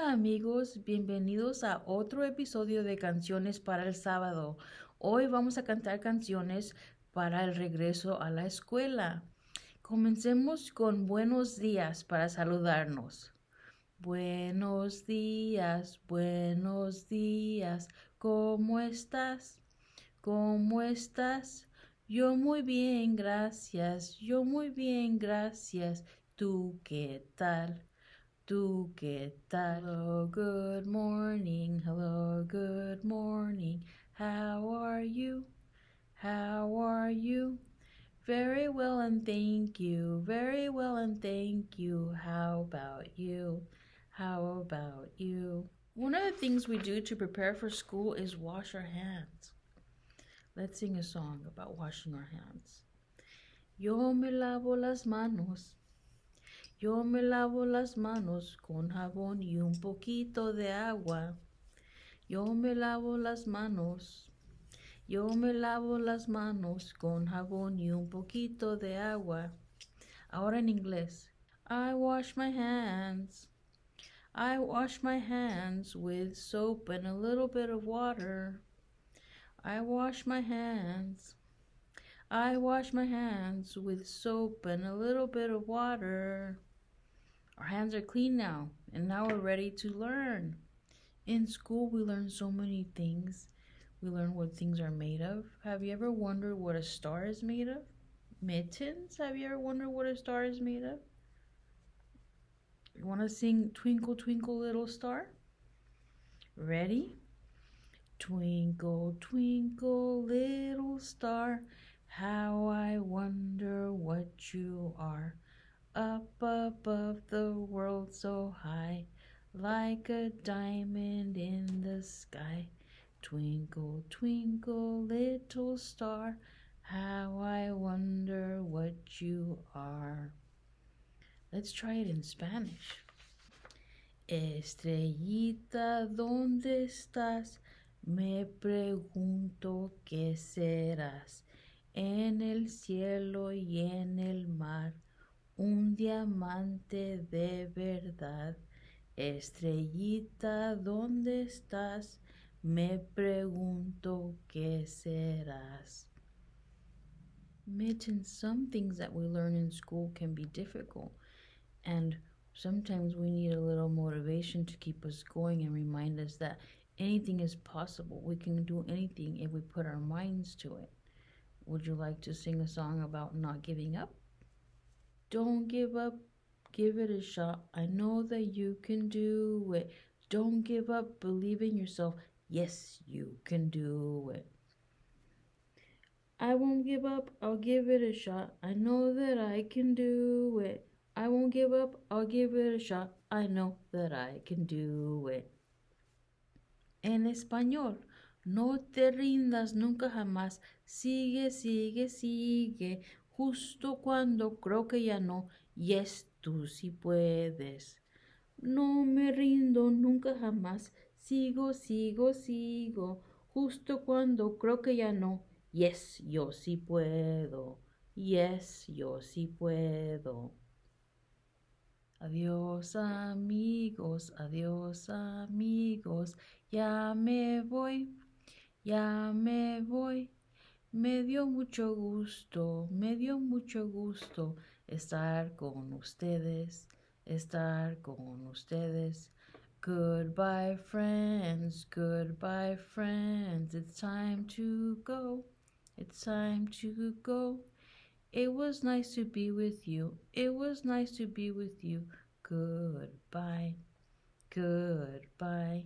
Hola amigos, bienvenidos a otro episodio de Canciones para el Sábado. Hoy vamos a cantar canciones para el regreso a la escuela. Comencemos con buenos días para saludarnos. Buenos días, buenos días, ¿cómo estás? ¿Cómo estás? Yo muy bien, gracias, yo muy bien, gracias. ¿Tú qué tal? ¿Tú get tal? Hello, good morning. Hello, good morning. How are you? How are you? Very well and thank you. Very well and thank you. How about you? How about you? One of the things we do to prepare for school is wash our hands. Let's sing a song about washing our hands. Yo me lavo las manos yo me lavo las manos con jabón y un poquito de agua. Yo me lavo las manos. Yo me lavo las manos con jabón y un poquito de agua. Ahora en inglés. I wash my hands. I wash my hands with soap and a little bit of water. I wash my hands. I wash my hands with soap and a little bit of water. Our hands are clean now, and now we're ready to learn. In school, we learn so many things. We learn what things are made of. Have you ever wondered what a star is made of? Mittens? Have you ever wondered what a star is made of? You want to sing Twinkle, Twinkle, Little Star? Ready? Twinkle, twinkle, little star, how I wonder what you are up above the world so high, like a diamond in the sky. Twinkle, twinkle, little star, how I wonder what you are. Let's try it in Spanish. Estrellita, ¿dónde estás? Me pregunto qué serás en el cielo y en el mar un diamante de verdad. Estrellita, ¿dónde estás? Me pregunto qué serás. Mitten, some things that we learn in school can be difficult, and sometimes we need a little motivation to keep us going and remind us that anything is possible. We can do anything if we put our minds to it. Would you like to sing a song about not giving up? Don't give up, give it a shot. I know that you can do it. Don't give up, believe in yourself. Yes, you can do it. I won't give up, I'll give it a shot. I know that I can do it. I won't give up, I'll give it a shot. I know that I can do it. En español, no te rindas nunca jamás. Sigue, sigue, sigue justo cuando creo que ya no, yes, tú sí puedes. No me rindo nunca jamás, sigo, sigo, sigo, justo cuando creo que ya no, yes, yo sí puedo, yes, yo sí puedo. Adiós amigos, adiós amigos, ya me voy, ya me voy. Me dio mucho gusto, me dio mucho gusto estar con ustedes, estar con ustedes. Goodbye, friends, goodbye, friends. It's time to go, it's time to go. It was nice to be with you, it was nice to be with you. Goodbye, goodbye.